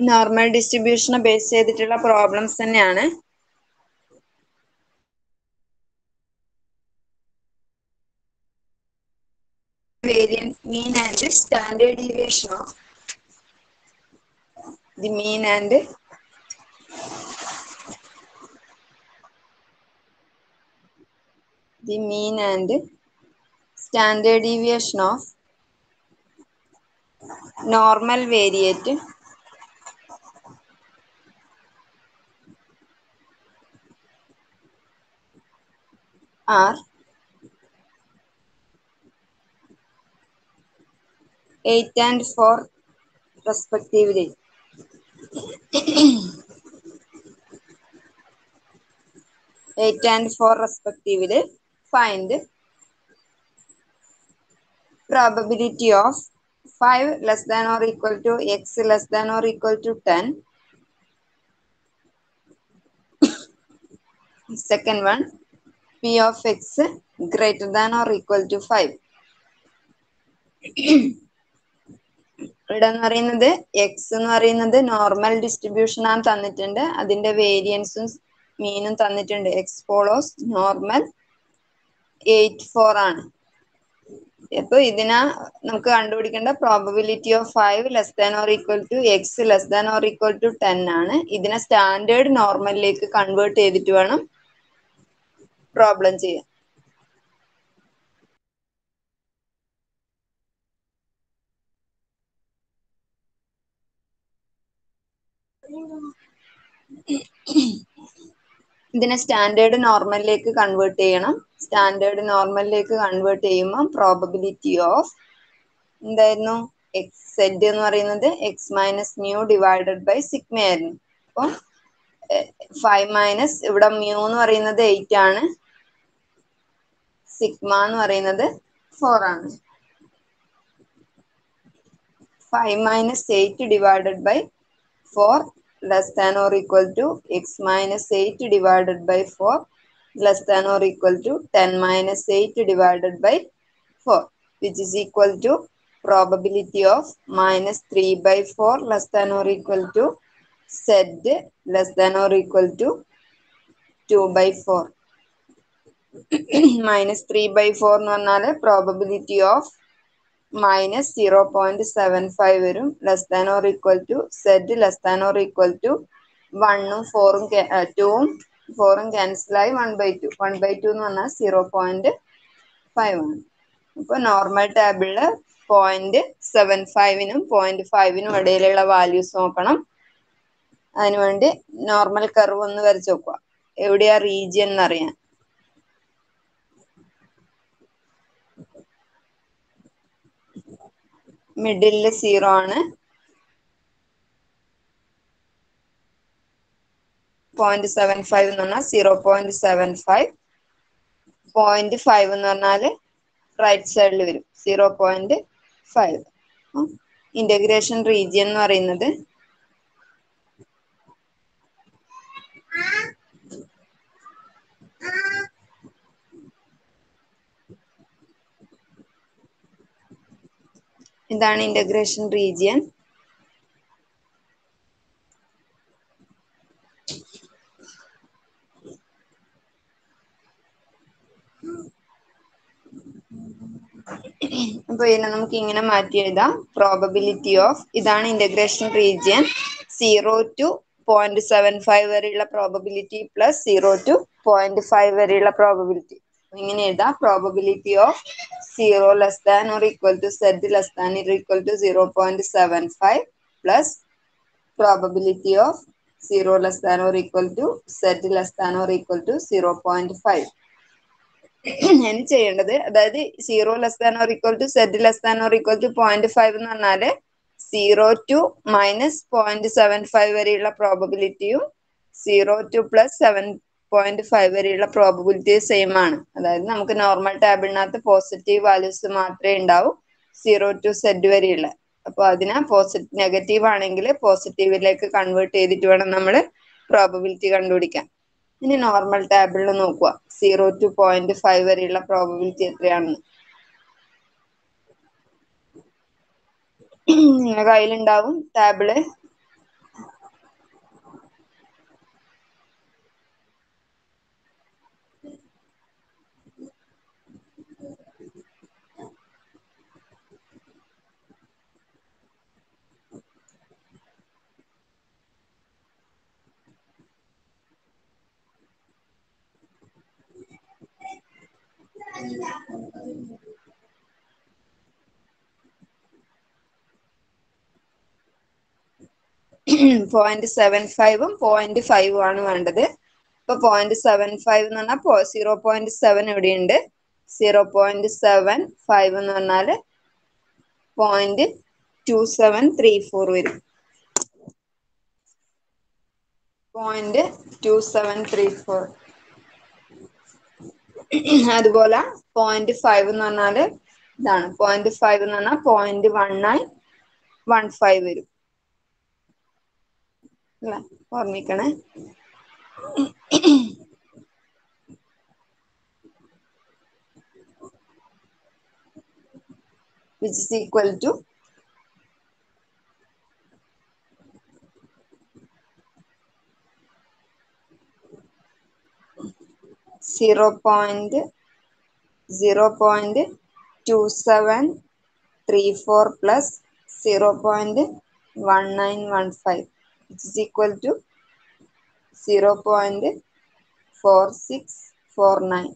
Normal ഡിസ്ട്രിബ്യൂഷനെ base ചെയ്തിട്ടുള്ള problems തന്നെയാണ്. Standard deviation of the mean and the mean and standard deviation of normal variate are 8 and 4 respectively. Eight and four respectively. Find probability of five less than or equal to x less than or equal to ten. Second one, p of X greater than or equal to five ഇവിടെ എന്ന് പറയുന്നത് X എന്ന് പറയുന്നത് normal distribution ആണ് തന്നിട്ടുണ്ട്. അതിന്റെ വേരിയൻസും മീനും തന്നിട്ടുണ്ട്. X follows normal eight four ആണ്. അപ്പൊ ഇതിനാ നമുക്ക് കണ്ടുപിടിക്കേണ്ട probability of five less than or equal to X less than or equal to ten ആണ്. ഇതിനെ സ്റ്റാൻഡേർഡ് നോർമലിലേക്ക് കൺവേർട്ട് ചെയ്തിട്ട് വേണം പ്രോബ്ലം ചെയ്യാം. ഇതിനെ സ്റ്റാൻഡേർഡ് നോർമലിലേക്ക് കൺവേർട്ട് ചെയ്യണം. സ്റ്റാൻഡേർഡ് നോർമലിലേക്ക് കൺവേർട്ട് ചെയ്യുമ്പോൾ പ്രോബബിലിറ്റി ഓഫ് എന്തായിരുന്നു? എക്സ് സെഡ് എന്ന് പറയുന്നത് X minus mu divided by sigma ആയിരുന്നു. അപ്പം ഫൈവ് മൈനസ് ഇവിടെ മ്യൂ എന്ന് പറയുന്നത് എയ്റ്റ് ആണ്. സിഗ്മ എന്ന് പറയുന്നത് ഫോർ ആണ് five minus eight divided by four less than or equal to x minus 8 divided by 4 less than or equal to 10 minus 8 divided by 4 which is equal to probability of minus 3 by 4 less than or equal to z less than or equal to 2 by 4 minus 3 by 4 എന്ന് പറഞ്ഞാൽ probability of minus zero point seven five വരും. Less than or equal to Z less than or equal to വണ്ണും ഫോറും ടൂവും ഫോറും ക്യാൻസലായി one by two one by two എന്ന് പറഞ്ഞാൽ zero point five ആണ്. അപ്പോൾ നോർമൽ ടേബിളിൽ പോയിന്റ് സെവൻ ഫൈവിനും പോയിന്റ് ഫൈവിനും ഇടയിലുള്ള വാല്യൂസ് നോക്കണം. അതിനുവേണ്ടി നോർമൽ കർവ് ഒന്ന് വരച്ച് നോക്കുക. എവിടെയാ റീജിയൻ എന്നറിയാൻ മിഡിലിൽ സീറോ ആണ്. പോയിന്റ് സെവൻ ഫൈവ് എന്ന് പറഞ്ഞാൽ zero point seven five. Point five എന്ന് പറഞ്ഞാൽ റൈറ്റ് സൈഡിൽ വരും. Zero point five. Integration region എന്ന് പറയുന്നത് ഇതാണ് ഇന്റഗ്രേഷൻ റീജിയൻ അപ്പൊ ഇതിനെ നമുക്ക് ഇങ്ങനെ മാറ്റി എഴുതാം. പ്രോബബിലിറ്റി ഓഫ് ഇതാണ് integration region zero to point seven five വരെയുള്ള probability plus zero to point five വരെയുള്ള പ്രോബബിലിറ്റി ഇങ്ങനെ എഴുതാം. Probability of zero less than or equal to Z less than or equal to zero point seven five plus probability of zero less than or equal to Z less than or equal to zero point five ഞാൻ ചെയ്യേണ്ടത് അതായത് zero less than or equal to Z less than or equal to point five എന്ന് പറഞ്ഞാൽ zero to minus point seven five വരെയുള്ള പ്രോബബിലിറ്റിയും zero to plus seven point five വരെയുള്ള probability same ആണ്. അതായത് നമുക്ക് നോർമൽ ടാബിളിനകത്ത് പോസിറ്റീവ് വാല്യൂസ് മാത്രമേ ഉണ്ടാവൂ. സീറോ ടു സെഡ് വരെയുള്ള. അപ്പൊ അതിന് പോസിറ്റീവ് നെഗറ്റീവ് ആണെങ്കിൽ പോസിറ്റീവിലേക്ക് കൺവേർട്ട് ചെയ്തിട്ട് വേണം നമ്മൾ പ്രോബബിലിറ്റി കണ്ടുപിടിക്കാൻ. ഇനി നോർമൽ ടാബിളിൽ നോക്കുക സീറോ ടു പോയിന്റ് ഫൈവ് വരെയുള്ള പ്രോബബിലിറ്റി എത്രയാണെന്ന്. നിങ്ങളുടെ കയ്യിലുണ്ടാവും ടാബിൾ പോയിന്റ് സെവൻ ഫൈവും പോയിന്റ് ഫൈവും ആണ് വേണ്ടത്. ഇപ്പൊ പോയിന്റ് സെവൻ ഫൈവ് എന്ന് പറഞ്ഞാൽ സീറോ പോയിന്റ് സെവൻ ഇവിടെയുണ്ട്. സീറോ പോയിന്റ് സെവൻ ഫൈവ് എന്ന് പറഞ്ഞാൽ point two seven three four വരും. Point two seven three four അതുപോലെ പോയിന്റ് ഫൈവ് എന്ന് പറഞ്ഞാൽ ഇതാണ്. പോയിന്റ് ഫൈവ് എന്ന് പറഞ്ഞാൽ point one nine one five വരും. അല്ല? ഓർമ്മിക്കണേ? is equal to zero point zero point two seven three four plus zero point one nine one five it is equal to zero point four six four nine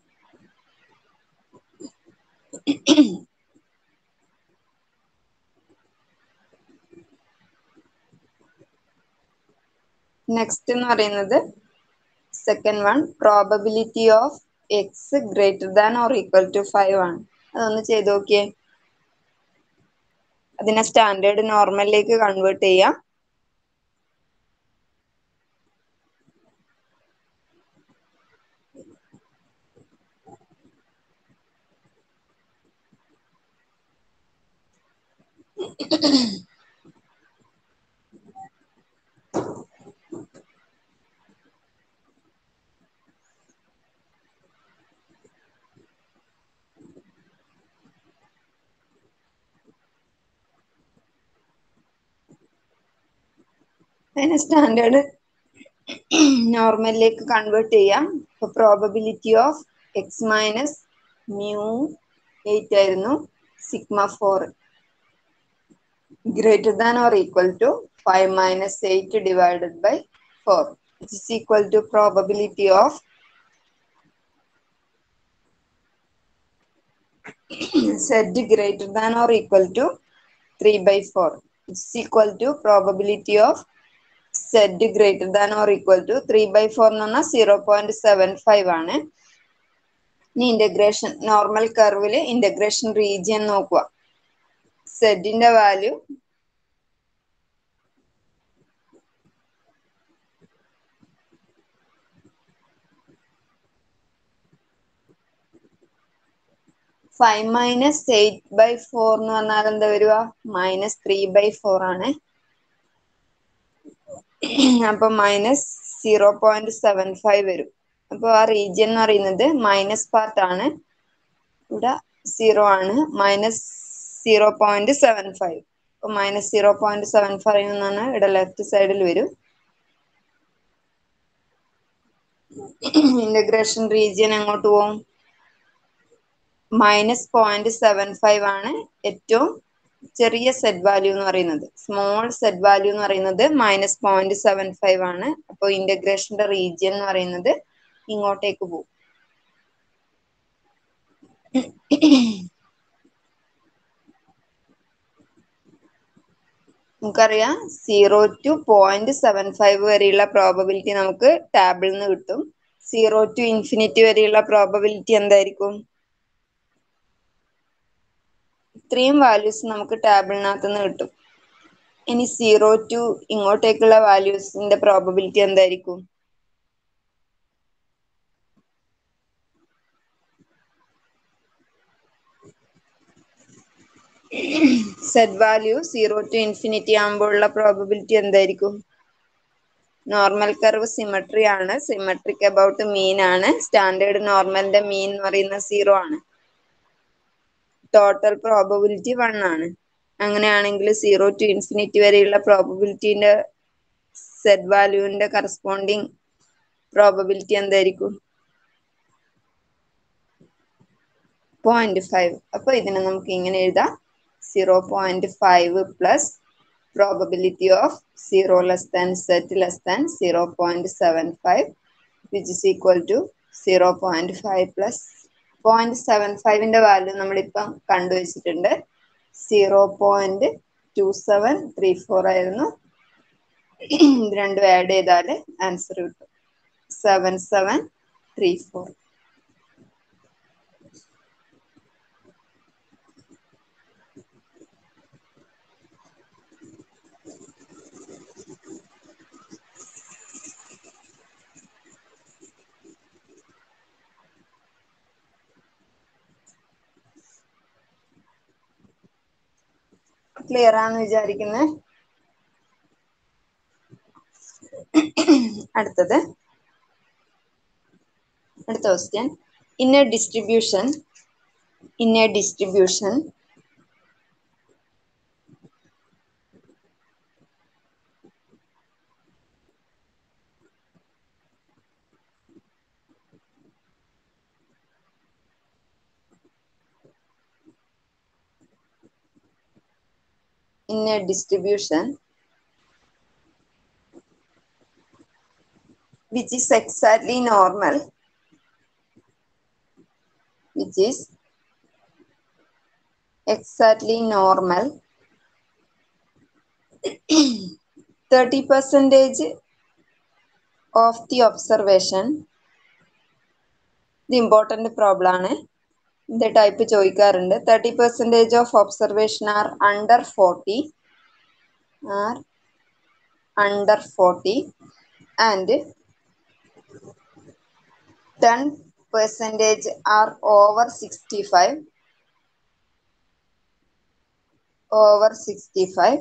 next എന്ന് പറയുന്നത് second one probability of X greater than or equal to five ആണ്. അതൊന്ന് ചെയ്ത് നോക്കിയേ. അതിനെ standard നോർമലിലേക്ക് convert ചെയ്യാം. അതിനെ സ്റ്റാൻഡേർഡ് നോർമലിലേക്ക് കൺവേർട്ട് ചെയ്യാം ഇപ്പൊ probability of X minus mu eight ആയിരുന്നു sigma four greater than or equal to five minus eight divided by four it is equal to probability of z greater than or equal to 3 by 4 it's equal to probability of z greater than or equal to 3 by 4 എന്ന് പറഞ്ഞാൽ zero point seven five ആണ്. ഇനി integration normal കർവിൽ integration region നോക്കുക സെഡിന്റെ value five minus eight by four എന്ന് പറഞ്ഞാൽ എന്താ വരിക മൈനസ് ത്രീ ബൈ ഫോർ ആണ്. അപ്പൊ minus zero point seven five വരും. അപ്പൊ ആ റീജിയൻ എന്ന് പറയുന്നത് മൈനസ് പാർട്ട് ആണ്. ഇവിടെ സീറോ ആണ്. Minus zero point seven five അപ്പൊ minus zero point seven five എന്നാണ് ഇവിടെ ലെഫ്റ്റ് സൈഡിൽ വരും. ഇന്റഗ്രേഷൻ റീജിയൻ എങ്ങോട്ട് പോകും മൈനസ് പോയിന്റ് സെവൻ ഫൈവ് ആണ് ഏറ്റവും ചെറിയ സെറ്റ് വാല്യൂ എന്ന് പറയുന്നത്. സ്മോൾ സെറ്റ് വാല്യൂ എന്ന് പറയുന്നത് മൈനസ് പോയിന്റ് സെവൻ ഫൈവ് ആണ്. അപ്പോൾ ഇന്റഗ്രേഷന്റെ റീജിയൻ എന്ന് പറയുന്നത് ഇങ്ങോട്ടേക്ക് പോകും. നമുക്കറിയാം zero to point seven five വരെയുള്ള പ്രോബബിലിറ്റി നമുക്ക് ടാബിളിൽ നിന്ന് കിട്ടും. സീറോ ടു ഇൻഫിനിറ്റി വരെയുള്ള പ്രോബബിലിറ്റി എന്തായിരിക്കും? ഇത്രയും വാല്യൂസ് നമുക്ക് ടാബിളിനകത്ത് നിന്ന് കിട്ടും. ഇനി സീറോ ടു ഇങ്ങോട്ടേക്കുള്ള വാല്യൂസിന്റെ പ്രോബബിലിറ്റി എന്തായിരിക്കും? Z value zero to infinity ആകുമ്പോഴുള്ള probability എന്തായിരിക്കും? നോർമൽ കർവ് സിമട്രി ആണ്. സിമട്രിക് അബൌട്ട് മീൻ ആണ്. സ്റ്റാൻഡേർഡ് നോർമലിന്റെ മീൻ എന്ന് പറയുന്നത് സീറോ ആണ്. ടോട്ടൽ പ്രോബബിലിറ്റി വൺ ആണ്. അങ്ങനെയാണെങ്കിൽ സീറോ ടു ഇൻഫിനിറ്റി വരെയുള്ള പ്രോബബിലിറ്റിന്റെ സെറ്റ് വാല്യൂവിന്റെ കറസ്പോണ്ടിങ് പ്രോബബിലിറ്റി എന്തായിരിക്കും? പോയിന്റ് ഫൈവ് അപ്പൊ ഇതിനെ നമുക്ക് ഇങ്ങനെ എഴുതാം. Zero point five plus probability of zero less than Z less than zero point seven five which is equal to zero point five plus point seven ഫൈവിന്റെ value നമ്മളിപ്പം കണ്ടുവച്ചിട്ടുണ്ട്. Zero point two seven three four ആയിരുന്നു. ഇത് രണ്ടും add ചെയ്താൽ answer കിട്ടും. Seven seven three four clear ആണെന്ന് വിചാരിക്കുന്നത് അടുത്തത്. അടുത്ത question a distribution a distribution in a distribution which is exactly normal, which is exactly normal. 30 percentage of the observation, the important problem. Eh? ഇത് type ചോദിക്കാറുണ്ട്. Thirty percentage of observation are under forty are under forty and ten percentage are over sixty five over sixty five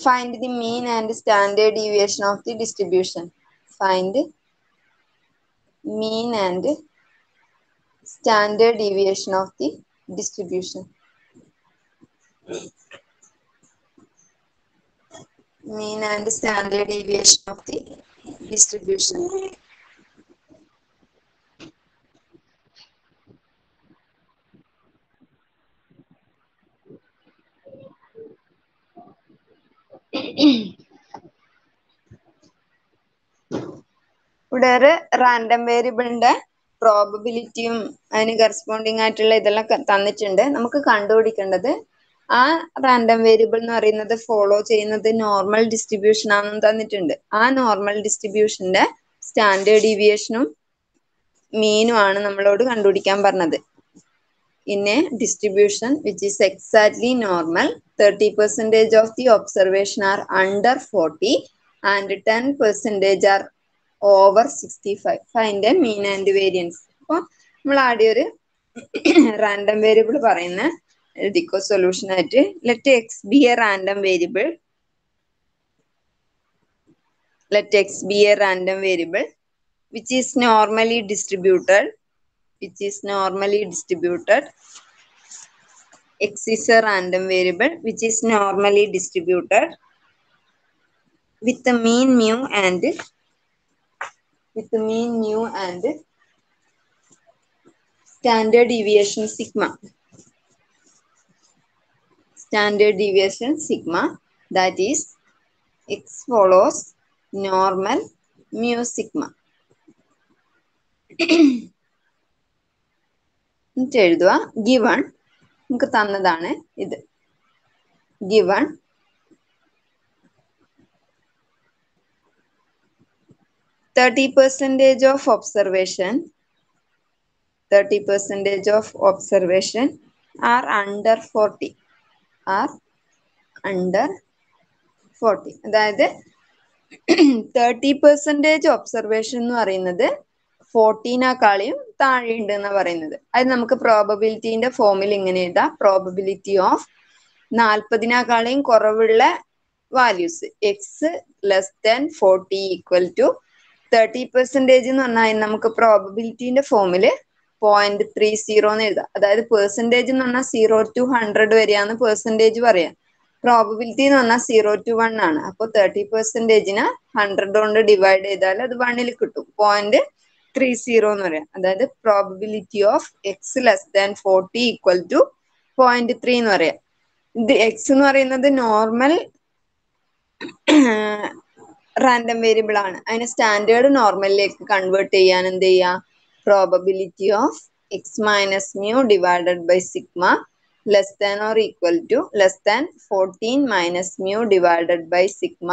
find the mean and standard deviation of the distribution find mean and standard deviation of the distribution. Mean and standard deviation of the distribution. ഇവിടെ ഒരു random വേരിയബിളിന്റെ പ്രോബബിലിറ്റിയും അതിന് corresponding ആയിട്ടുള്ള ഇതെല്ലാം തന്നിട്ടുണ്ട്. നമുക്ക് കണ്ടുപിടിക്കേണ്ടത് ആ റാൻഡം വേരിയബിൾ എന്ന് പറയുന്നത് ഫോളോ ചെയ്യുന്നത് നോർമൽ ഡിസ്ട്രിബ്യൂഷൻ ആണെന്ന് തന്നിട്ടുണ്ട്. ആ നോർമൽ ഡിസ്ട്രിബ്യൂഷന്റെ സ്റ്റാൻഡേർഡ് ഡീവിയേഷനും മീനും ആണ് നമ്മളോട് കണ്ടുപിടിക്കാൻ പറഞ്ഞത്. പിന്നെ distribution which which is exactly normal 30 of of the observation are under 40 and 10 are over 65 find a mean and variance അപ്പോൾ നമ്മൾ ആദ്യം ഒരു റാൻഡം വേരിയബിൾ പറയുന്ന എഴുതിക്കോ സൊല്യൂഷൻ ആയിട്ട് let X be a random variable let X be a random variable which is normally distributed which is normally distributed. X is random variable which is normally distributed with the mean mu and with the mean mu and standard deviation sigma. Standard deviation sigma that is x follows normal mu sigma. എന്നിട്ട് എഴുതുക given നമുക്ക് തന്നതാണ് ഇത് given thirty percentage of observation thirty percentage of observation are under forty are under forty അതായത് thirty percentage observation എന്ന് പറയുന്നത് ഫോർട്ടീനേക്കാളും താഴെയുണ്ട് എന്ന് പറയുന്നത്. അത് നമുക്ക് പ്രോബബിലിറ്റീന്റെ ഫോമിൽ ഇങ്ങനെ എഴുതാം. പ്രോബബിലിറ്റി ഓഫ് നാൽപ്പതിനേക്കാളും കുറവുള്ള values X less than forty equal to thirty percentage എന്ന് പറഞ്ഞാൽ നമുക്ക് പ്രോബിലിറ്റിന്റെ ഫോമിൽ പോയിന്റ് ത്രീ സീറോ എന്ന് എഴുതാം. അതായത് പെർസെന്റേജ് എന്ന് പറഞ്ഞാൽ സീറോ ടു ഹൺഡ്രഡ് വരെയാണ് പെർസെന്റേജ് പറയാം. പ്രോബബിലിറ്റി എന്ന് പറഞ്ഞാൽ സീറോ ടു വൺ ആണ്. അപ്പോൾ തേർട്ടി പെർസെന്റേജിന് ഹൺഡ്രഡ് കൊണ്ട് ഡിവൈഡ് ചെയ്താൽ അത് വണ്ണിൽ കിട്ടും. പോയിന്റ് ത്രീ സീറോ എന്ന് പറയാം. അതായത് probability of X less than forty equal to point three എന്ന് പറയാം. ഇത് എക്സ് എന്ന് പറയുന്നത് നോർമൽ റാൻഡം വേരിയബിൾ ആണ്. അതിനെ സ്റ്റാൻഡേർഡ് നോർമലിലേക്ക് കൺവേർട്ട് ചെയ്യാൻ എന്ത് ചെയ്യാം? Probability of X minus mu divided by sigma less than or equal to less than fourteen minus mu divided by sigma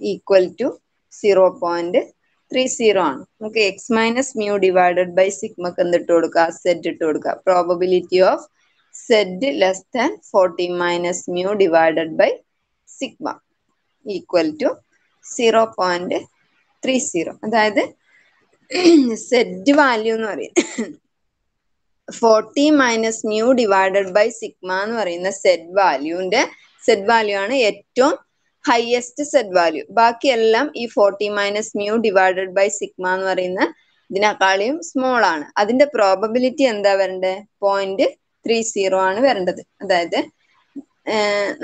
equal to zero point three zero ആണ്. നമുക്ക് X minus mu divided by സിഗ്മക്ക് എന്തിട്ട് കൊടുക്കുക set ഇട്ട് കൊടുക്കുക probability of Z less than fourteen minus mu divided by sigma equal to zero point three zero അതായത് Z value എന്ന് പറയുന്നത് forty minus mu divided by sigma എന്ന് പറയുന്ന z വാല്യൂന്റെ സെഡ് വാല്യൂ ആണ് ഏറ്റവും ഹയസ്റ്റ് സെഡ് വാല്യൂ ബാക്കിയെല്ലാം ഈ forty minus mu divided by sigma എന്ന് പറയുന്ന ഇതിനേക്കാളും സ്മോൾ ആണ്. അതിന്റെ പ്രോബബിലിറ്റി എന്താ വരേണ്ടത് പോയിന്റ് ത്രീ സീറോ ആണ് വരേണ്ടത്. അതായത്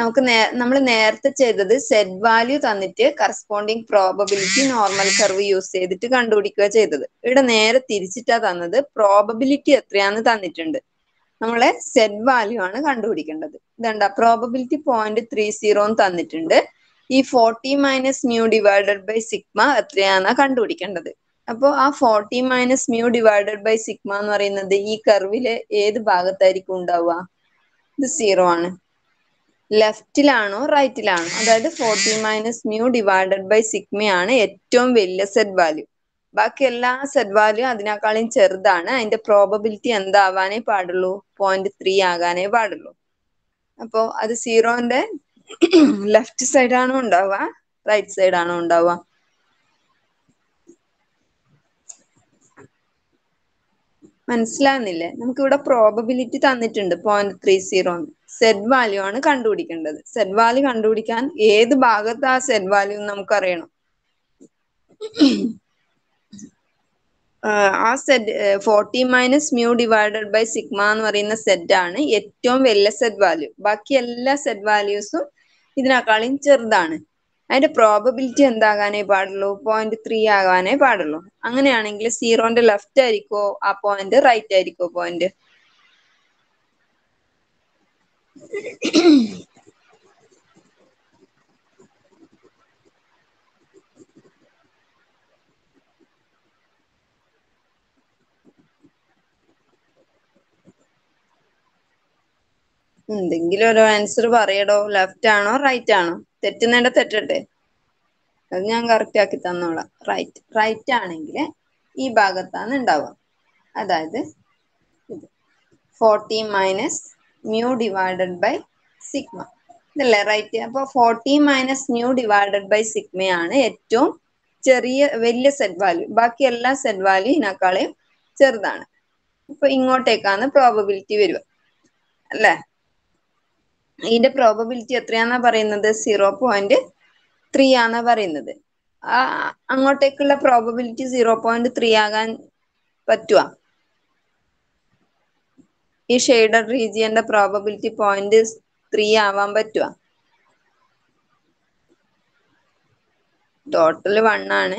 നമുക്ക് നമ്മൾ നേരത്തെ ചെയ്തത് സെറ്റ് വാല്യൂ തന്നിട്ട് corresponding probability normal curve use ചെയ്തിട്ട് കണ്ടുപിടിക്കുക ചെയ്തത്. ഇവിടെ നേരെ തിരിച്ചിട്ടാ തന്നത് പ്രോബബിലിറ്റി എത്രയാന്ന് തന്നിട്ടുണ്ട്. നമ്മളെ സെറ്റ് വാല്യൂ ആണ് കണ്ടുപിടിക്കേണ്ടത്. ഇതണ്ട പ്രോബബിലിറ്റി പോയിന്റ് ത്രീ സീറോ തന്നിട്ടുണ്ട്. ഈ forty minus mu divided by sigma എത്രയാന്നാ കണ്ടുപിടിക്കേണ്ടത്. അപ്പോൾ ആ forty minus mu divided by sigma എന്ന് പറയുന്നത് ഈ കർവിലെ ഏത് ഭാഗത്തായിരിക്കും ഉണ്ടാവുക? ഇത് സീറോ ആണ്. ലെഫ്റ്റിലാണോ റൈറ്റിലാണോ? അതായത് forty minus mu divided by സിഗ്മയാണ് ഏറ്റവും വലിയ സെറ്റ് വാല്യൂ ബാക്കി എല്ലാ സെറ്റ് വാല്യൂ അതിനേക്കാളും ചെറുതാണ്. അതിന്റെ പ്രോബബിലിറ്റി എന്താവാനേ പാടുള്ളൂ. പോയിന്റ് ത്രീ ആകാനേ പാടുള്ളൂ. അപ്പോ അത് സീറോന്റെ ലെഫ്റ്റ് സൈഡ് ആണോ ഉണ്ടാവുക? റൈറ്റ് സൈഡ് ആണോ ഉണ്ടാവുക? മനസ്സിലാകുന്നില്ലേ നമുക്ക് ഇവിടെ പ്രോബബിലിറ്റി തന്നിട്ടുണ്ട് point three zero Z value ആണ് കണ്ടുപിടിക്കേണ്ടത്. സെറ്റ് വാല്യൂ കണ്ടുപിടിക്കാൻ ഏത് ഭാഗത്ത് ആ സെഡ് വാല്യൂ നമുക്കറിയണം. ആ Z forty minus mu divided by sigma എന്ന് പറയുന്ന സെറ്റ് ആണ് ഏറ്റവും വലിയ സെറ്റ് വാല്യൂ ബാക്കി എല്ലാ സെറ്റ് വാല്യൂസും ഇതിനേക്കാളും ചെറുതാണ്. അതിന്റെ പ്രോബബിലിറ്റി എന്താകാനേ പാടുള്ളൂ? പോയിന്റ് ത്രീ ആകാനേ പാടുള്ളൂ. അങ്ങനെയാണെങ്കിൽ സീറോന്റെ ലെഫ്റ്റ് ആയിരിക്കോ? ആ പോയിന്റ് റൈറ്റ് ആയിരിക്കോ പോയിന്റ് എന്തെങ്കിലും ഒരു ആൻസർ പറയടോ. ലെഫ്റ്റ് ആണോ റൈറ്റ് ആണോ? തെറ്റുന്നേണ്ട തെറ്റട്ടെ. അത് ഞാൻ കറക്റ്റ് ആക്കി തന്നോളാം. റൈറ്റ് റൈറ്റ് ആണെങ്കിൽ ഈ ഭാഗത്താണ് ഉണ്ടാവുക. അതായത് ഇത്. Forty minus mu divided by sigma ഇതല്ലേ? റൈറ്റ് അപ്പോൾ forty minus mu divided by സിഗ്മയാണ് ഏറ്റവും ചെറിയ വലിയ സെറ്റ് വാല്യൂ ബാക്കി എല്ലാ സെറ്റ് വാല്യൂ ഇതിനേക്കാളെയും ചെറുതാണ്. അപ്പൊ ഇങ്ങോട്ടേക്കാണ് പ്രോബബിലിറ്റി വരിക. അല്ലേ? ഇതിന്റെ പ്രോബബിലിറ്റി എത്രയാന്നാ പറയുന്നത്? സീറോ പോയിന്റ് ത്രീ ആന്നാ പറയുന്നത്. ആ അങ്ങോട്ടേക്കുള്ള പ്രോബബിലിറ്റി സീറോ പോയിന്റ് ത്രീ ആകാൻ പറ്റുക ഈ ഷെയ്ഡഡ് റീജിയന്റെ പ്രോബബിലിറ്റി പോയിന്റ് ത്രീ ആവാൻ പറ്റുക ടോട്ടൽ വൺ ആണ്.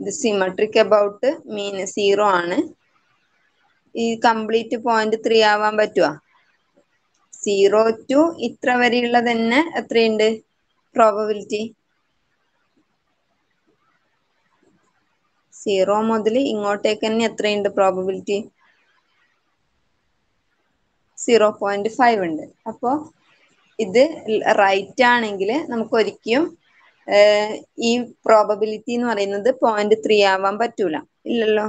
ഇത് സിമട്രിക് അബൌട്ട് മീൻ സീറോ ആണ്. ഈ കംപ്ലീറ്റ് പോയിന്റ് ത്രീ ആവാൻ പറ്റുക സീറോ ടു ഇത്ര വരെയുള്ള തന്നെ എത്രയുണ്ട്? പ്രോബബിലിറ്റി സീറോ മുതൽ ഇങ്ങോട്ടേക്ക് തന്നെ എത്രയുണ്ട് പ്രോബബിലിറ്റി സീറോ പോയിന്റ് ഫൈവ് ഉണ്ട്. അപ്പോ ഇത് റൈറ്റ് ആണെങ്കിൽ നമുക്ക് ഒരിക്കലും ഈ പ്രോബബിലിറ്റി എന്ന് പറയുന്നത് പോയിന്റ് ത്രീ ആവാൻ പറ്റൂല. ഇല്ലല്ലോ?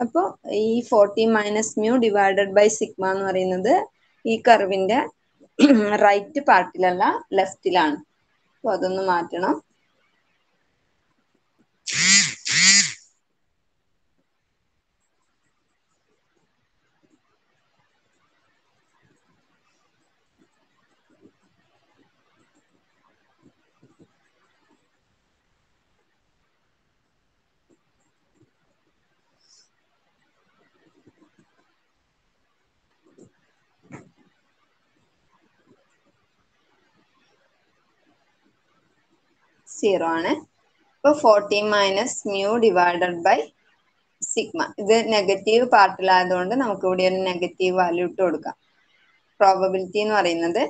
അപ്പോ ഈ forty minus mu divided by sigma എന്ന് പറയുന്നത് ഈ കർവിന്റെ റൈറ്റ് പാർട്ടിലല്ല ലെഫ്റ്റിലാണ് അപ്പോൾ അതൊന്ന് മാറ്റണം. സീറോ ആണ്. അപ്പോൾ fourteen minus mu divided by sigma ഇത് നെഗറ്റീവ് പാർട്ടിലായതുകൊണ്ട് നമുക്ക് ഇവിടെ ഒരു നെഗറ്റീവ് വാല്യൂ ഇട്ട് കൊടുക്കാം. പ്രോബബിലിറ്റി എന്ന് പറയുന്നത്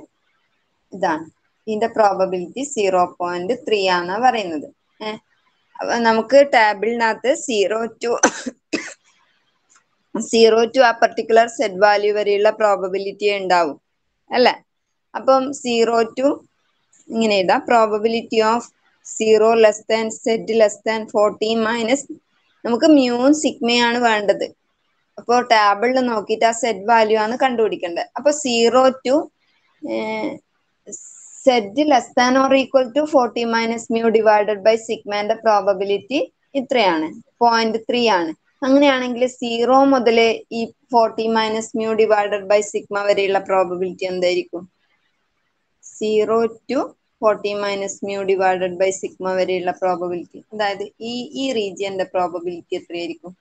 ഇതാണ്. ഇതിന്റെ പ്രോബബിലിറ്റി സീറോ പോയിന്റ് ത്രീ ആണ് പറയുന്നത്. ഏഹ് അപ്പൊ നമുക്ക് ടേബിളിനകത്ത് സീറോ ടു സീറോ ടു ആ പർട്ടിക്കുലർ സെറ്റ് വാല്യൂ വരെയുള്ള പ്രോബബിലിറ്റി ഉണ്ടാവും. അല്ലെ? അപ്പം സീറോ ടു ഇങ്ങനെ ഇതാ probability of zero less than Z less than fourteen minus നമുക്ക് മ്യൂൺ സിഗ്മയാണ് വേണ്ടത്. അപ്പോൾ ടാബിളിൽ നോക്കിയിട്ട് ആ സെറ്റ് വാല്യൂ ആണ് കണ്ടുപിടിക്കേണ്ടത്. അപ്പൊ zero to Z less than or equal to forty minus mu divided by സിഗ്മേന്റെ probability ഇത്രയാണ്. പോയിന്റ് ത്രീ ആണ്. അങ്ങനെയാണെങ്കിൽ സീറോ മുതൽ ഈ forty minus mu divided by sigma വരെയുള്ള പ്രോബബിലിറ്റി എന്തായിരിക്കും? Zero to forty minus mu divided by sigma വരെയുള്ള probability അതായത് ഈ ഈ റീജിയന്റെ പ്രോബബിലിറ്റി എത്രയായിരിക്കും?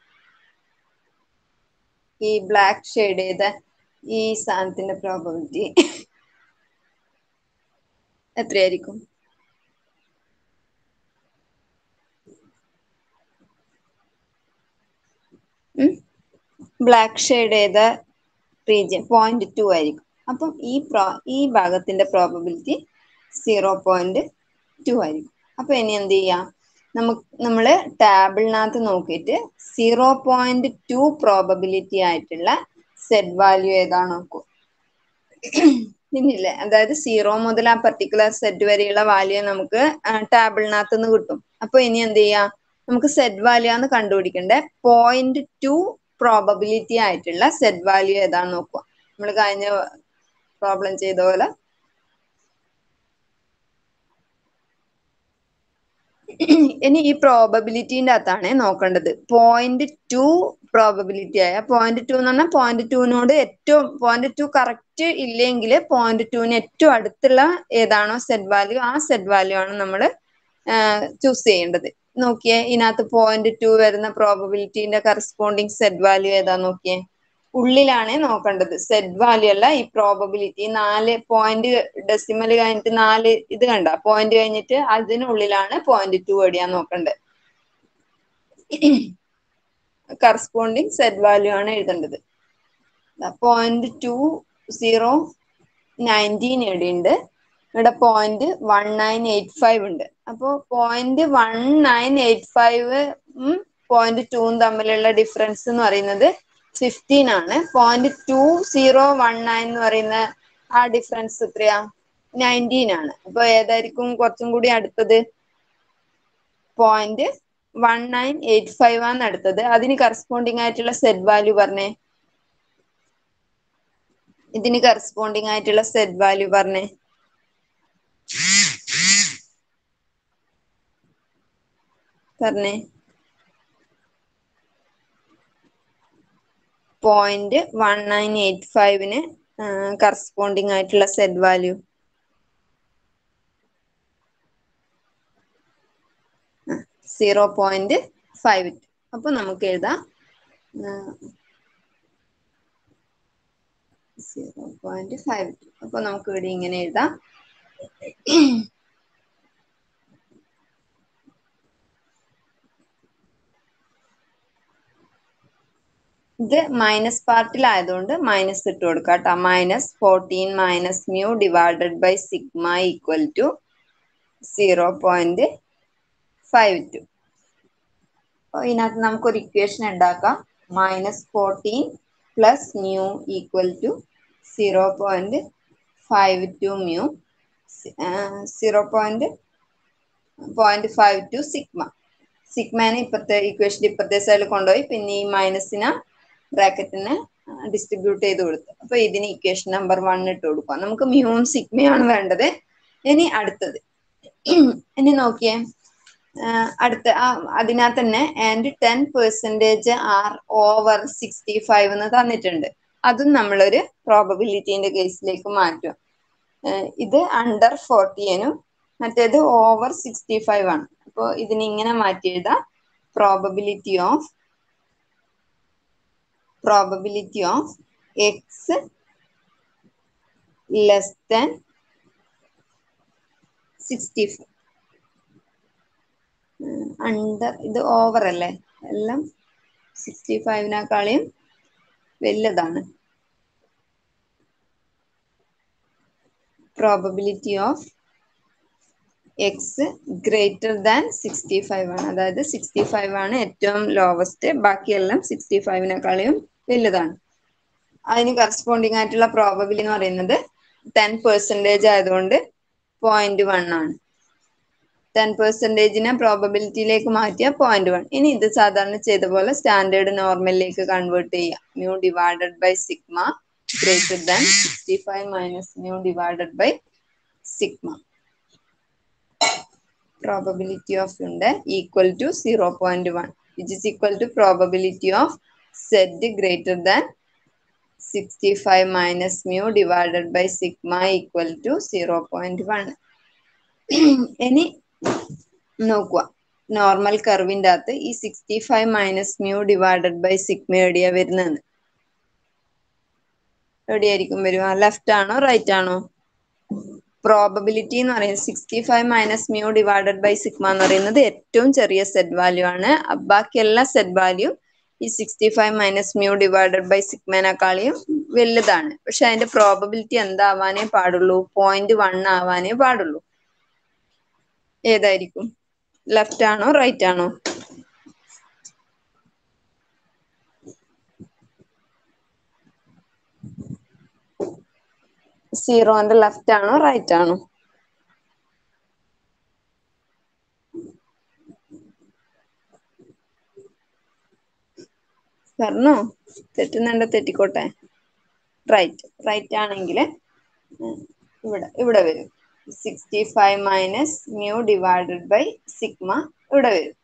ഈ ബ്ലാക്ക് ഷെയ്ഡ് ചെയ്ത ഈ സാധനത്തിന്റെ പ്രോബബിലിറ്റി എത്രയായിരിക്കും? ബ്ലാക്ക് ഷെയ്ഡ് ചെയ്ത റീജിയൻ പോയിന്റ് ടു ആയിരിക്കും. അപ്പം ഈ പ്രോ ഈ ഭാഗത്തിന്റെ പ്രോബബിലിറ്റി സീറോ പോയിന്റ് ടു ആയിരിക്കും. അപ്പൊ ഇനി എന്ത് ചെയ്യാം? നമുക്ക് നമ്മൾ ടാബിളിനകത്ത് നോക്കിയിട്ട് സീറോ പോയിന്റ് ടു പ്രോബബിലിറ്റി ആയിട്ടുള്ള സെഡ് വാല്യൂ ഏതാണ് നോക്കൂ. പിന്നില്ലേ അതായത് സീറോ മുതൽ ആ പർട്ടിക്കുലർ സെറ്റ് വരെയുള്ള വാല്യൂ നമുക്ക് ടാബിളിനകത്ത് നിന്ന് കിട്ടും. അപ്പൊ ഇനി എന്ത് ചെയ്യാം? നമുക്ക് സെറ്റ് വാല്യൂ ആണ് കണ്ടുപിടിക്കേണ്ടത്. പോയിന്റ് ടു പ്രോബബിലിറ്റി ആയിട്ടുള്ള സെറ്റ് വാല്യൂ ഏതാണ് നോക്കുക. നമ്മൾ കഴിഞ്ഞ പ്രോബ്ലം ചെയ്ത പോലെ ഇനി ഈ പ്രോബബിലിറ്റിന്റെ അകത്താണ് നോക്കേണ്ടത്. പോയിന്റ് ടു പ്രോബബിലിറ്റി ആയ പോയിന്റ് ടു എന്ന് പറഞ്ഞാൽ പോയിന്റ് ടുവിനോട് ഏറ്റവും പോയിന്റ് ടു കറക്റ്റ് ഇല്ലെങ്കിൽ പോയിന്റ് ടുവിന് ഏറ്റവും അടുത്തുള്ള ഏതാണോ സെറ്റ് വാല്യൂ ആ സെറ്റ് വാല്യൂ ആണ് നമ്മൾ ചൂസ് ചെയ്യേണ്ടത്. നോക്കിയേ ഇതിനകത്ത് പോയിന്റ് ടു വരുന്ന പ്രോബബിലിറ്റീന്റെ കറസ്പോണ്ടിങ് സെറ്റ് വാല്യൂ ഏതാ നോക്കിയേ? ഉള്ളിലാണ് നോക്കേണ്ടത്. സെറ്റ് വാല്യൂ അല്ല ഈ പ്രോബബിലിറ്റി നാല് പോയിന്റ് ഡെസിമൽ കഴിഞ്ഞിട്ട് നാല് ഇത് കണ്ട? പോയിന്റ് കഴിഞ്ഞിട്ട് അതിനുള്ളിലാണ് പോയിന്റ് ടു എവിടെയാ നോക്കേണ്ടത് കറസ്പോണ്ടിങ് സെറ്റ് വാല്യൂ ആണ് എഴുതേണ്ടത്. പോയിന്റ് ടു സീറോ നയന്റീൻ എടിയുണ്ട് ഇവിടെ point one nine eight five ഉണ്ട്. അപ്പോ point one nine eight five point ടൂവും തമ്മിലുള്ള ഡിഫറൻസ് എന്ന് പറയുന്നത് ഫിഫ്റ്റീൻ ആണ്. Point two zero one nine എന്ന് പറയുന്ന ആ ഡിഫറൻസ് എത്രയാ? നയന്റീൻ ആണ്. അപ്പൊ ഏതായിരിക്കും കുറച്ചും കൂടി അടുത്തത്? Point one nine eight five ആണ് അടുത്തത്. അതിന് കറസ്പോണ്ടിങ് ആയിട്ടുള്ള സെറ്റ് വാല്യൂ പറഞ്ഞേ. ഇതിന് കറസ്പോണ്ടിങ് ആയിട്ടുള്ള സെറ്റ് വാല്യൂ പറഞ്ഞേ. പറഞ്ഞേ. പോയിന്റ് വൺ നയൻ എയ്റ്റ് ഫൈവിന് കറസ്പോണ്ടിങ് ആയിട്ടുള്ള Z value zero point five അപ്പൊ നമുക്ക് എഴുതാം. സീറോ പോയിന്റ് ഫൈവ് അപ്പൊ നമുക്ക് ഇവിടെ ഇങ്ങനെ എഴുതാം. ഇത് മൈനസ് പാർട്ടിലായതുകൊണ്ട് മൈനസ് ഇട്ട് കൊടുക്കാം കേട്ടോ minus fourteen minus mu divided by sigma equal to zero point five two അപ്പോൾ ഇതിനകത്ത് നമുക്കൊരു ഇക്വേഷൻ ഉണ്ടാക്കാം. Minus fourteen plus mu equal to zero point five two mu zero point point five two sigma സിഗ്മാനെ ഇപ്പത്തെ equation ഇപ്പത്തെ സൈഡിൽ കൊണ്ടുപോയി. പിന്നെ ഈ മൈനസിനെ ബ്രാക്കറ്റിനെ ഡിസ്ട്രിബ്യൂട്ട് ചെയ്ത് കൊടുത്തു. അപ്പൊ ഇതിന് ഇക്വേഷൻ നമ്പർ വൺ ഇട്ട് കൊടുക്കുക നമുക്ക് മ്യൂൺ സിഗ്മയാണ് വേണ്ടത്. ഇനി അടുത്തത്. ഇനി നോക്കിയേ. അടുത്ത അതിനകത്ത് തന്നെ and ten percentage are over sixty five എന്ന് തന്നിട്ടുണ്ട്. അതും നമ്മളൊരു പ്രോബബിലിറ്റീന്റെ കേസിലേക്ക് മാറ്റും ഇത് അണ്ടർ ഫോർട്ടിയനും മറ്റേത് ഓവർ സിക്സ്റ്റി ഫൈവ് ആണ്. അപ്പോൾ ഇതിനിങ്ങനെ മാറ്റി എഴുതാം. Probability of probability of x less than sixty five under ഇത് ഓവർ അല്ലേ? എല്ലാം സിക്സ്റ്റി ഫൈവിനേക്കാളും വലുതാണ്. Probability of x greater than sixty five ആണ്. അതായത് സിക്സ്റ്റി ഫൈവ് ആണ് ഏറ്റവും ലോവസ്റ്റ് ബാക്കിയെല്ലാം സിക്സ്റ്റി ഫൈവിനേക്കാളും വലുതാണ്. അതിന് കറസ്പോണ്ടിങ് ആയിട്ടുള്ള പ്രോബബിലി എന്ന് പറയുന്നത് ടെൻ പെർസെന്റേജ് ആയതുകൊണ്ട് പോയിന്റ് വൺ ആണ്. ടെൻ പെർസെന്റേജിനെ പ്രോബബിലിറ്റിയിലേക്ക് മാറ്റിയ പോയിന്റ് വൺ ഇനി ഇത് സാധാരണ ചെയ്ത പോലെ സ്റ്റാൻഡേർഡ് നോർമലിലേക്ക് കൺവേർട്ട് ചെയ്യുക mu divided by sigma greater than sixty five minus mu divided by sigma probability of ഉണ്ട് equal to 0.1 which is equal to probability of z greater than 65 minus mu divided by sigma equal to 0.1 ഇനി നോക്കുക normal കർവിന്റെ അകത്ത് ഈ sixty five minus mu divided by sigma എവിടെയാ വരുന്നത്? എവിടെയായിരിക്കും വരിക ലെഫ്റ്റ് ആണോ? റൈറ്റ് ആണോ? പ്രോബബിലിറ്റി എന്ന് പറയുന്നത് sixty five minus mu divided by sigma എന്ന് പറയുന്നത് ഏറ്റവും ചെറിയ സെറ്റ് വാല്യൂ ആണ്. ബാക്കി എല്ലാ സെറ്റ് വാല്യൂ ഈ sixty five minus mu divided by സിഗ്മേനേക്കാളിയും വലുതാണ്. പക്ഷെ അതിന്റെ പ്രോബബിലിറ്റി എന്താവാനേ പാടുള്ളൂ. പോയിന്റ് വൺ ആവാനേ പാടുള്ളൂ. ഏതായിരിക്കും? ലെഫ്റ്റ് ആണോ റൈറ്റ് ആണോ? സീറോന്റെ ലെഫ്റ്റ് ആണോ റൈറ്റ് ആണോ? പറഞ്ഞോ? തെറ്റുന്നുണ്ട് തെറ്റിക്കോട്ടെ. റൈറ്റ് റൈറ്റ് ആണെങ്കിൽ ഇവിടെ ഇവിടെ വരും. Sixty five minus mu divided by sigma ഇവിടെ വരും.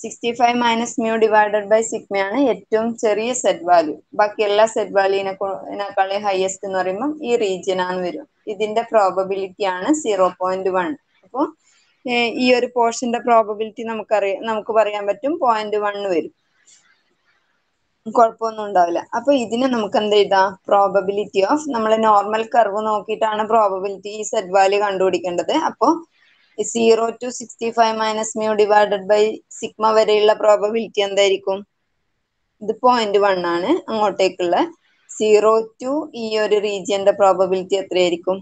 Sixty five minus mu divided by സിഗ്മയാണ് ഏറ്റവും ചെറിയ സെറ്റ് വാല്യൂ ബാക്കി എല്ലാ സെറ്റ് വാല്യൂനെക്കാളും ഹയസ്റ്റ് എന്ന് പറയുമ്പോൾ ഈ റീജിയൻ ആണ് വരും. ഇതിന്റെ പ്രോബബിലിറ്റി ആണ് സീറോ പോയിന്റ് വൺ അപ്പോൾ ഈ ഒരു പോർഷന്റെ പ്രോബബിലിറ്റി നമുക്കറിയാം നമുക്ക് പറയാൻ പറ്റും പോയിന്റ് വൺ വരും. കുഴപ്പമൊന്നും ഉണ്ടാവില്ല. അപ്പൊ ഇതിനെ നമുക്ക് എന്ത് എഴുതാം പ്രോബബിലിറ്റി ഓഫ് നമ്മൾ നോർമൽ കർവ് നോക്കിയിട്ടാണ് പ്രോബബിലിറ്റി ഈ സെറ്റ് വാല്യൂ കണ്ടുപിടിക്കേണ്ടത്. അപ്പോൾ zero to sixty five minus mu divided by sigma വരെയുള്ള പ്രോബബിലിറ്റി എന്തായിരിക്കും? ഇത് പോയിന്റ് വൺ ആണ്. അങ്ങോട്ടേക്കുള്ള സീറോ ടു ഈ ഒരു റീജിയന്റെ പ്രോബബിലിറ്റി എത്രയായിരിക്കും?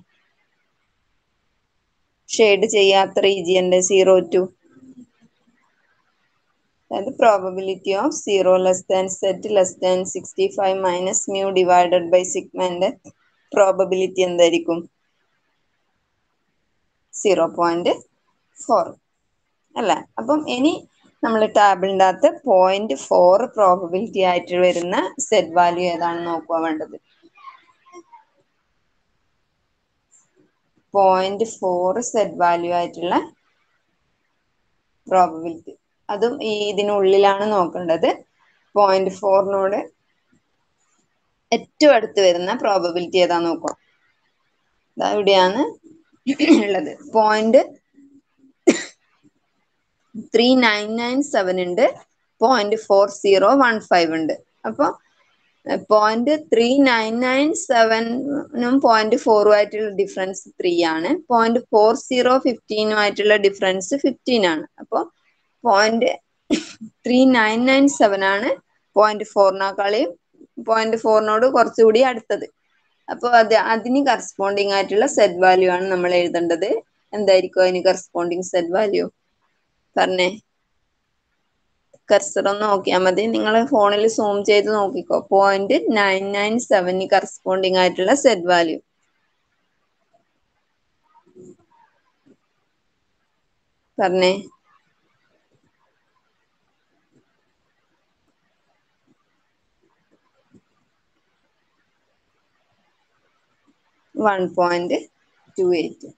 ഷെയ്ഡ് ചെയ്യാത്ത റീജിയന്റെ സീറോ ടു അതായത് probability of zero less than Z less than sixty five minus mu divided by സിഗ്മന്റെ probability എന്തായിരിക്കും? സീറോ പോയിന്റ് ഫോർ അല്ല? അപ്പം ഇനി നമ്മൾ ടാബിളിന്റെ അകത്ത് പോയിന്റ് ഫോർ പ്രോബബിലിറ്റി ആയിട്ട് വരുന്ന സെറ്റ് വാല്യൂ ഏതാണെന്ന് നോക്കുക വേണ്ടത്? പോയിന്റ് ഫോർ സെറ്റ് വാല്യൂ ആയിട്ടുള്ള പ്രോബബിലിറ്റി അതും ഈ ഇതിനുള്ളിലാണ് നോക്കേണ്ടത്. പോയിന്റ് ഫോറിനോട് ഏറ്റവും അടുത്ത് വരുന്ന പ്രോബബിലിറ്റി ഏതാ നോക്കാം ഇവിടെയാണ് ഉള്ളത്. Point three nine nine seven ഉണ്ട്. Point four zero one five ഉണ്ട്. അപ്പോൾ പോയിന്റ് ത്രീ നയൻ നയൻ സെവനും പോയിന്റ് ഫോറും ആയിട്ടുള്ള ഡിഫറൻസ് ത്രീ ആണ്. പോയിന്റ് ഫോർ സീറോ ഫിഫ്റ്റീനും ആയിട്ടുള്ള ഡിഫറൻസ് ഫിഫ്റ്റീൻ ആണ്. അപ്പോൾ point three nine nine seven ആണ് പോയിന്റ് ഫോറിനേക്കാളെയും പോയിന്റ് ഫോറിനോട് കുറച്ചുകൂടി അടുത്തത്. അപ്പോൾ അത് അതിന് കറസ്പോണ്ടിങ് ആയിട്ടുള്ള സെറ്റ് വാല്യൂ ആണ് നമ്മൾ എഴുതേണ്ടത്. എന്തായിരിക്കും അതിന് കറസ്പോണ്ടിങ് സെറ്റ് വാല്യൂ പറഞ്ഞേ. കർസർ ഒന്ന് നോക്കിയാൽ മതി. നിങ്ങൾ ഫോണിൽ സൂം ചെയ്ത് നോക്കിക്കോ. Point nine nine seven corresponding ആയിട്ടുള്ള സെറ്റ് വാല്യൂ പറഞ്ഞേ. വൺ പോയിന്റ് ടു എയ്റ്റ്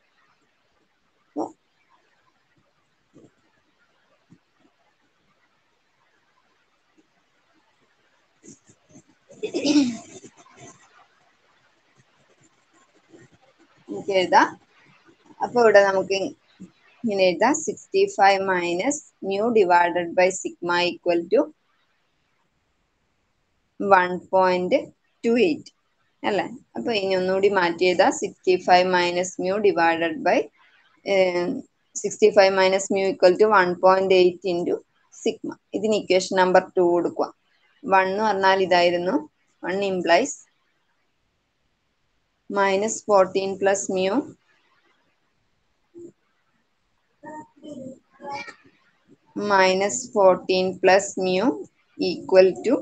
നമുക്ക് എഴുതാം അപ്പൊ ഇവിടെ നമുക്ക് ഇങ്ങനെ എഴുതാം. Sixty five minus mu divided by sigma equal to one point two eight അല്ലേ? അപ്പൊ ഇനി ഒന്നുകൂടി മാറ്റി എഴുതാം. Sixty five minus mu divided by sixty five minus mu equal to one point eight into sigma ഇതിന് ഇക്വേഷൻ നമ്പർ ടു കൊടുക്കുക one എന്ന് പറഞ്ഞാൽ ഇതായിരുന്നു. One implies minus 14 plus mu. Minus 14 plus mu equal to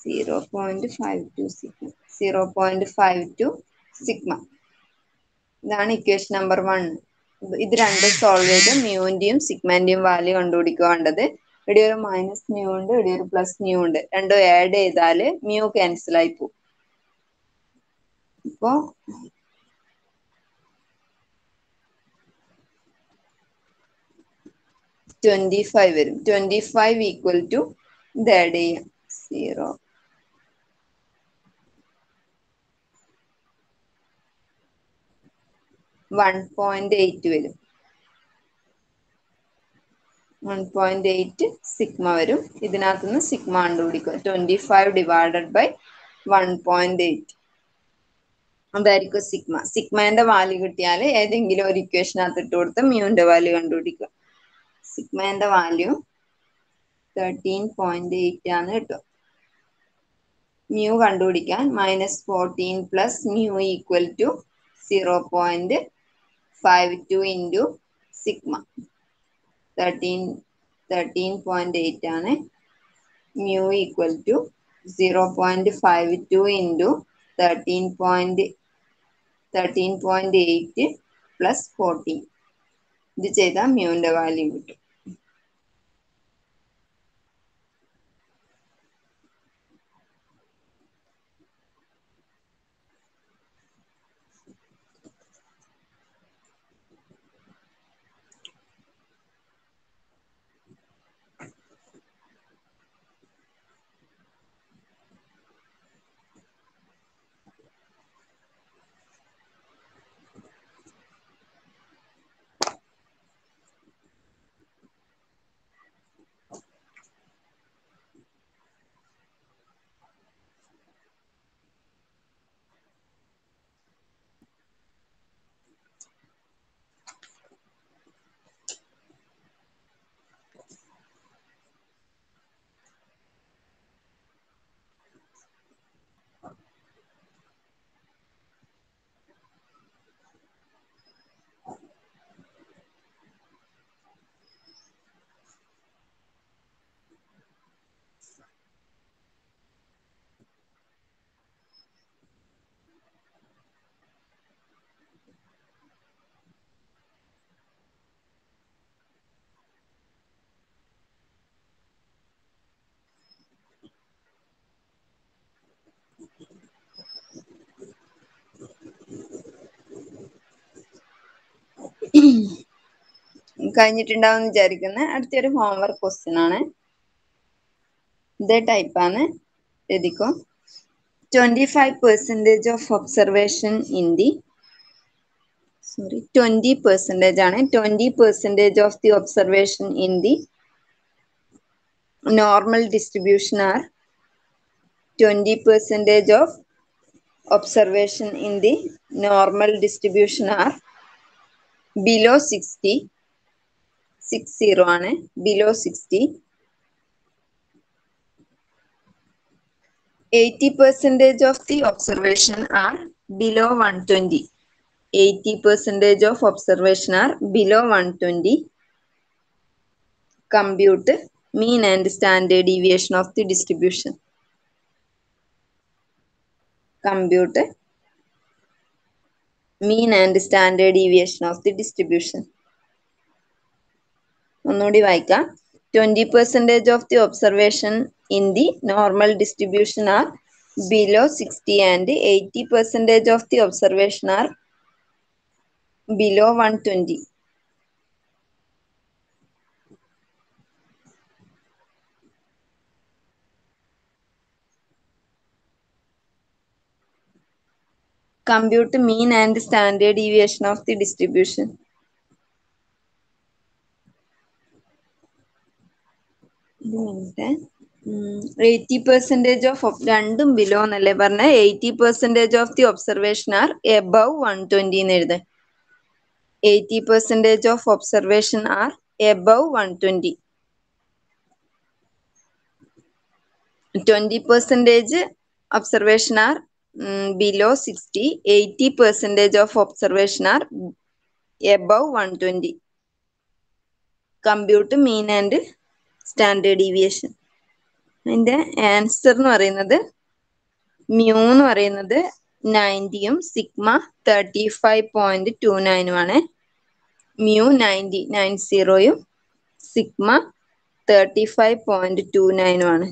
zero point five two sigma zero point five two sigma ഇതാണ് equation number one ഇത് രണ്ടും solve ചെയ്ത് മ്യൂവിന്റെയും സിഗ്മാന്റെയും value കണ്ടുപിടിക്കുക വേണ്ടത് ഇവിടെ ഒരു മൈനസ് മ്യൂ ഉണ്ട് ഇവിടെ ഒരു പ്ലസ് മ്യൂ ഉണ്ട്. രണ്ടും ആഡ് ചെയ്താൽ മ്യൂ ക്യാൻസൽ ആയി പോകും. ഇപ്പോ ട്വന്റി ഫൈവ് വരും. ട്വന്റി ഫൈവ് ഈക്വൽ ടു ഇത് ആഡ് ചെയ്യാം. സീറോ വൺ പോയിന്റ് എയ്റ്റ് വരും. വൺ പോയിന്റ് എയ്റ്റ് സിഗ്മ വരും. ഇതിനകത്ത് നിന്ന് സിഗ്മ കണ്ടുപിടിക്കുക. Twenty five divided by one point eight അതായിരിക്കും സിഗ്മ സിഗ്മേന്റെ വാല്യൂ കിട്ടിയാൽ ഏതെങ്കിലും ഒരു ഇക്വേഷനകത്ത് ഇട്ട് കൊടുത്ത് മ്യൂന്റെ വാല്യൂ കണ്ടുപിടിക്കുക. സിഗ്മേന്റെ വാല്യൂ തേർട്ടീൻ പോയിന്റ് എയ്റ്റ് ആണ് കിട്ടും. മ്യൂ കണ്ടുപിടിക്കാൻ minus fourteen plus mu equal to zero point five two into sigma thirteen thirteen ആണ്. Two into thirteen point thirteen point eight plus fourteen ഇത് ചെയ്താൽ മ്യൂവിന്റെ വാല്യൂ കിട്ടും. കഴിഞ്ഞിട്ടുണ്ടാവും വിചാരിക്കുന്നത് അടുത്തൊരു ഹോംവർക്ക് ക്വസ്റ്റ്യൻ ആണ്. ഇതേ ടൈപ്പാണ് എഴുതിക്കോ. Twenty five percentage of observation in the sorry twenty percentage ആണ്. Twenty percentage of the observation in the normal distribution are twenty percentage of observation in the normal distribution are below 60 60 ആണ് below 60 80 percentage of the observation are below 120 80 percentage of observation are below 120 compute mean and standard deviation of the distribution compute mean and standard deviation of the distribution. ഒന്നുകൂടി വായിക്കാം twenty percentage of the observation in the normal distribution are below sixty and eighty percentage of the observation are below one twenty compute mean and standard deviation of the distribution. Eighty percentage of രണ്ടും below എന്നല്ലേ പറഞ്ഞ? Eighty percentage of the observation are above one twenty എന്ന് എഴുതാൻ eighty percentage of observation are above one twenty twenty percentage observation are below 60, 80 of observation are above above 120. Compute mean and standard deviation അതിന്റെ answer എന്ന് പറയുന്നത് mu എന്ന് പറയുന്നത് നയന്റിയും sigma thirty five point two നയനും ആണ്. Mu ninety nine സീറോയും sigma thirty five point two നയനും ആണ്.